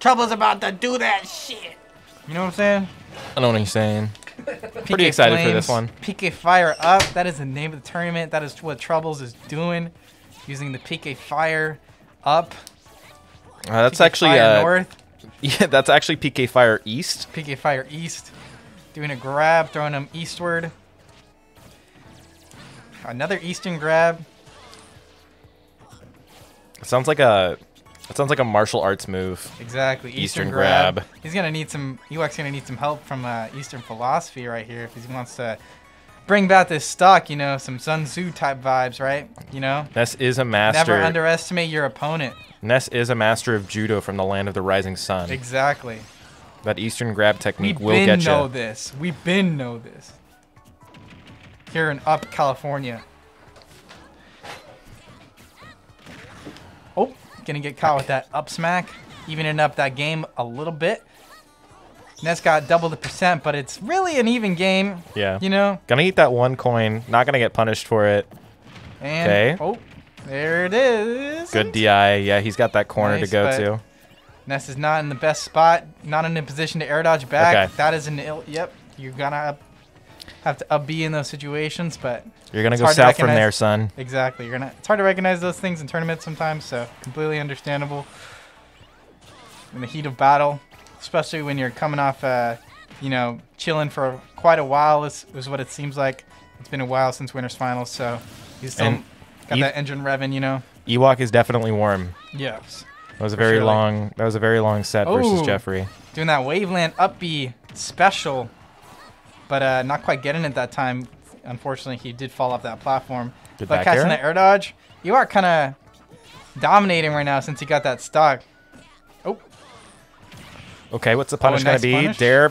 Trouble's about to do that shit. You know what I'm saying? I know what he's saying. Pretty PK excited for this one. PK Fire up. That is the name of the tournament. That is what Troubles is doing. Using the PK Fire up. Uh, that's PK actually Fire uh, North. yeah, that's actually PK Fire East. PK Fire East. Doing a grab, throwing him eastward. Another eastern grab. It sounds like a it sounds like a martial arts move. Exactly. Eastern, Eastern grab. grab. He's gonna need some. Ewok's gonna need some help from uh, Eastern philosophy right here if he wants to bring back this stock. You know, some Sun Tzu type vibes, right? You know, Ness is a master. never underestimate your opponent. Ness is a master of judo from the land of the rising sun. Exactly. That Eastern grab We technique will been know this. We've been know this. Here in Up California. Gonna get caught with that up smack, evening up that game a little bit. Ness got double the percent, but it's really an even game. Yeah. You know. Gonna eat that one coin. Not gonna get punished for it. And Okay. oh, there it is. Good DI. Yeah, he's got that corner Nice, to go to. Ness is not in the best spot, not in a position to air dodge back. Okay. That is an ill. Yep, you're gonna have to up B in those situations, but You're gonna go hard to south from there, son. exactly, you're gonna. It's hard to recognize those things in tournaments sometimes, so completely understandable. In the heat of battle, especially when you're coming off, uh, you know, chilling for quite a while is, is what it seems like. It's been a while since Winners Finals, so he's still And got ev- that engine revving, you know. Ewok is definitely warm. Yes. That was a very sure, long. That was a very long set versus Jeffrey. doing that waveland up B special, but uh, not quite getting it that time. Unfortunately, he did fall off that platform. Good but catching air. the air dodge, you are kind of dominating right now since he got that stock. Oh, Okay, what's the punish nice gonna be? punish. Dare.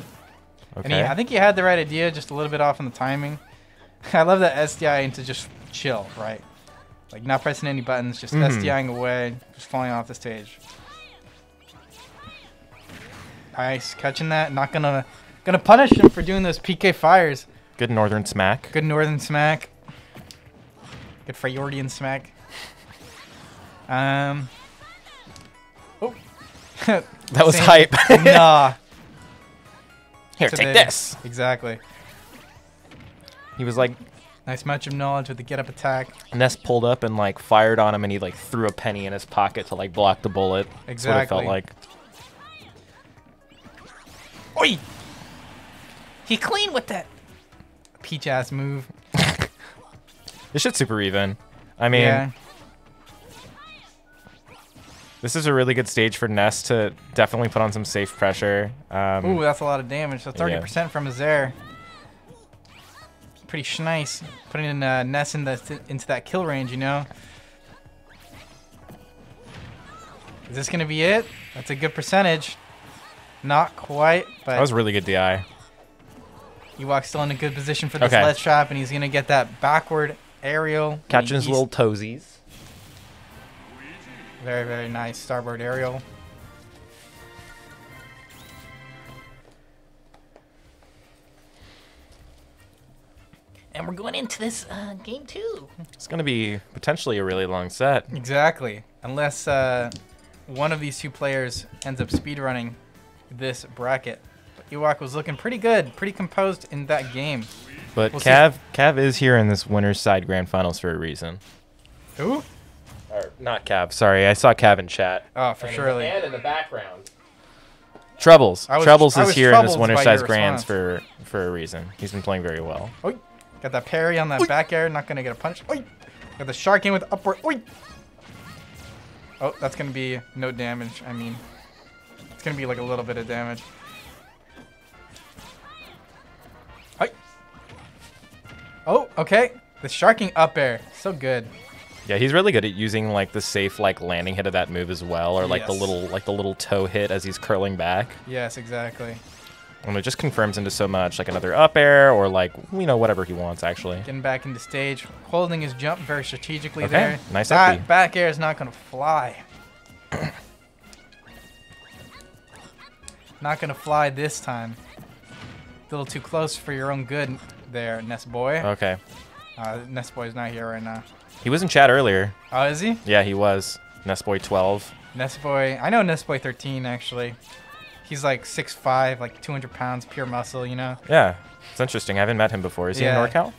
and he, Okay. I think he had the right idea, just a little bit off on the timing. I love that SDI into just chill, right? Like not pressing any buttons, just Mhm. SDIing away, just falling off the stage. Nice, catching that. Not gonna gonna punish him for doing those PK fires. Good northern smack. Good northern smack. Good Freyorian smack. Um. Oh. That was Same- hype. nah. Here, take this. Exactly. He was like, Nice match of knowledge with the get up attack. Ness pulled up and like fired on him, and he like threw a penny in his pocket to like block the bullet. That's what it felt like. Oi! He clean with that peach ass move. This shit's super even. I mean, yeah. this is a really good stage for Ness to definitely put on some safe pressure. Um, Ooh, that's a lot of damage. So 30% from his air. Pretty schnice. Putting in uh, Ness in the, into that kill range, you know? Is this going to be it? That's a good percentage. Not quite, but that was really good DI. Ewok's still in a good position for this Okay. ledge trap, and he's going to get that backward aerial. Catching his little toesies. Very, very nice starboard aerial. And we're going into this uh, game two. It's gonna be potentially a really long set. Exactly. Unless uh, one of these two players ends up speedrunning this bracket. But Ewok was looking pretty good, pretty composed in that game. But We'll see. Cav, Cav is here in this winner's side grand finals for a reason. Who? Or not Cav. Sorry, I saw Cav in chat. Oh, for surely. And in the background. Troubles. I was- Troubles is here in this troubled winner's by size grands for for a reason. He's been playing very well. Oi. Got that parry on that back air, not gonna get a punch. Oi. Got the shark in with upward. Oi. Oh, that's gonna be no damage. I mean, it's gonna be like a little bit of damage. Oh, okay. The sharking up air, so good. Yeah, he's really good at using like the safe like landing hit of that move as well, or like the little like the little toe hit as he's curling back. Yes, exactly. And it just confirms into so much, like another up air or like you know whatever he wants actually. Getting back into stage, holding his jump very strategically Okay, there. nice that back air is not gonna fly. not gonna fly this time. A little too close for your own good there, Nest Boy. Okay, Uh, Nest Boy's not here right now. he was in chat earlier. Oh, is he? Yeah, he was. Nest Boy 12. Nest Boy. I know Nest Boy 13 actually. He's like 6'5", like 200 pounds, pure muscle, you know? Yeah. It's interesting. I haven't met him before. Is Yeah. he in NorCal?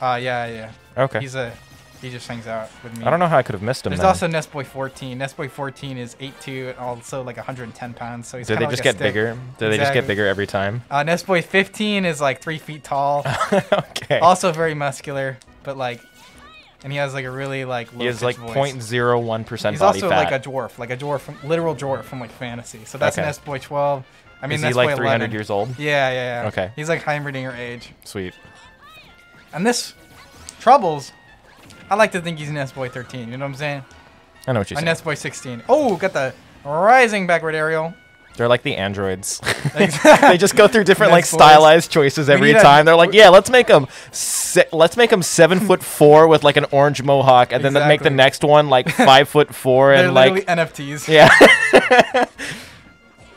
Uh, yeah, yeah. Okay. He's a, he just hangs out with me. I don't know how I could have missed him. There's then. also Nestboy 14. Nestboy 14 is 8'2", and also like 110 pounds, so he's Do they kinda just like get stick. bigger? Do they just get bigger every time? Uh, Nestboy 15 is like 3 feet tall, okay. also very muscular, but like, and he has like a really like low he has like voice. 0.01 percent He's also fat. like a dwarf, like a dwarf, from, literal dwarf from like fantasy. So that's Okay. Nestboy 12. I mean, Is he like 300 11. years old? Yeah, yeah, yeah. Okay. He's like Heimerdinger age. Sweet. And this Troubles, I like to think he's an S-Boy 13. You know what I'm saying? I know what you're an saying. Nestboy 16. Oh, got the rising backward aerial. They're like the androids. They just go through different like stylized choices every need a- time. They're like, yeah, let's make them, let's make them seven foot four with like an orange mohawk, and then make the next one like five foot four and like NFTs. yeah.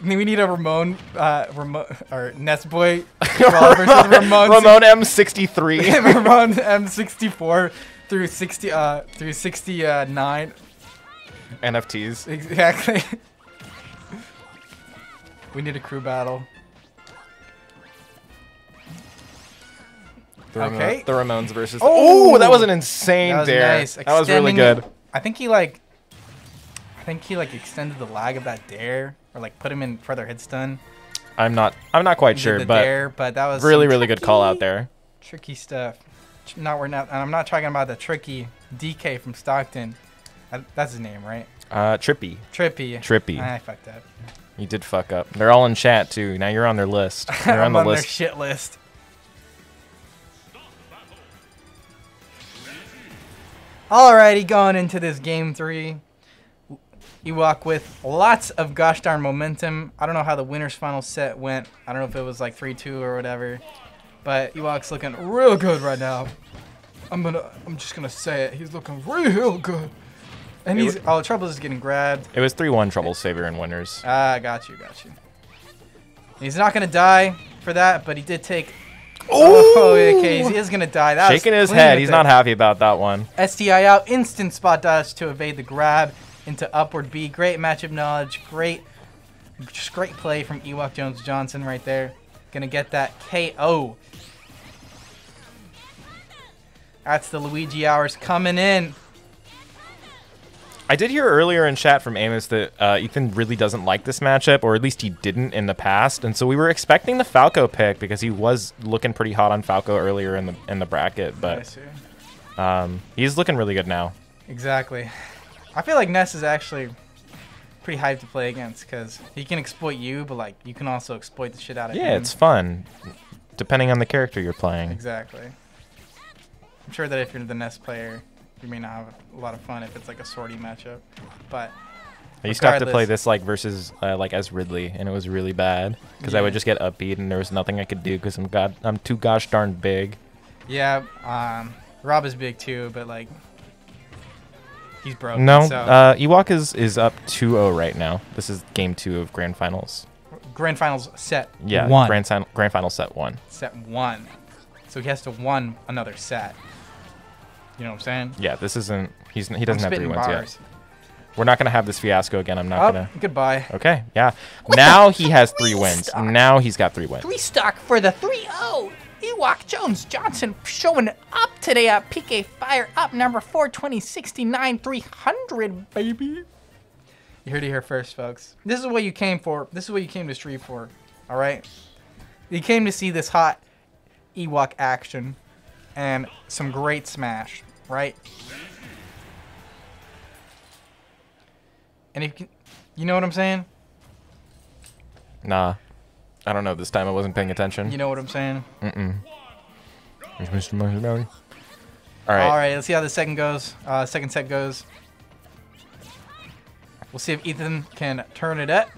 We need a Ramon, uh, Ramon or Nestboy 12 versus Ramon, Ramon M63. Ramon M64 through 60, uh, through 69. NFTs. Exactly. we need a crew battle. The, Ramo- Okay. the Ramones versus. Oh! That was an insane That was dare. nice. That was really good. I think he like, I think he like extended the lag of that dare, or like put him in further hit stun. I'm not. I'm not quite He sure, the but dare, but that was really, really good call out there. Tricky stuff. Not we're not, and I'm not talking about the tricky DK from Stockton. Uh, That's his name, right? Uh, Trippy. Trippy. Trippy. I fucked up. You did fuck up. They're all in chat too. Now you're on their list. You're on the on their list. shit list. Alrighty, going into this game three. Ewok with lots of gosh darn momentum. I don't know how the winners final set went. I don't know if it was like 3-2 or whatever. But Ewok's looking real good right now. I'm gonna I'm just gonna say it. He's looking real good. And It he's oh Troubles is getting grabbed. It was 3-1 Troubles favor and winners. Ah, got you, got you. He's not gonna die for that, but he did take. Oh, okay, he is gonna die. That Shaking his head. He's it. not happy about that one. SDI out, instant spot dodge to evade the grab into upward B. Great matchup knowledge. Great, just great play from Ewok Jones Johnson right there. Gonna get that KO. That's the Luigi hours coming in. I did hear earlier in chat from Amos that uh, Ethan really doesn't like this matchup, or at least he didn't in the past, and so we were expecting the Falco pick because he was looking pretty hot on Falco earlier in the in the bracket, but um, he's looking really good now. Exactly. I feel like Ness is actually pretty hyped to play against because he can exploit you, but like you can also exploit the shit out of him. Yeah, it's fun, depending on the character you're playing. exactly. I'm sure that if you're the Ness player, you may not have a lot of fun if it's like a sortie matchup, but I used to have to play this like versus uh, like as Ridley, and it was really bad because I would just get upbeat and there was nothing I could do because I'm god I'm too gosh darn big. yeah, um, Rob is big too, but like he's broken. No, so uh, Ewok is is up 2-0 right now. This is game two of grand finals. grand finals set Yeah, one, grand fin- grand final set one. set one, so he has to won another set. You know what I'm saying? Yeah, this isn't. He's he I'm doesn't have three wins bars. yet. We're not gonna have this fiasco again. I'm not Oh, gonna. goodbye. Okay, yeah. Now he has three wins. star. Now he's got three wins. Three stock for the 3 0. Ewok Jones Johnson showing up today at PK Fire up number 420 69 300, baby. You heard it here first, folks. This is what you came for. This is what you came to street for. All right. You came to see this hot Ewok action and some great smash, right? And if you, you know what I'm saying, Nah, I don't know. This time I wasn't paying attention. you know what I'm saying. Mm-mm. Mr. Marshmallow. All right. All right. Let's see how the second goes. Uh, second set goes. We'll see if Ethan can turn it up.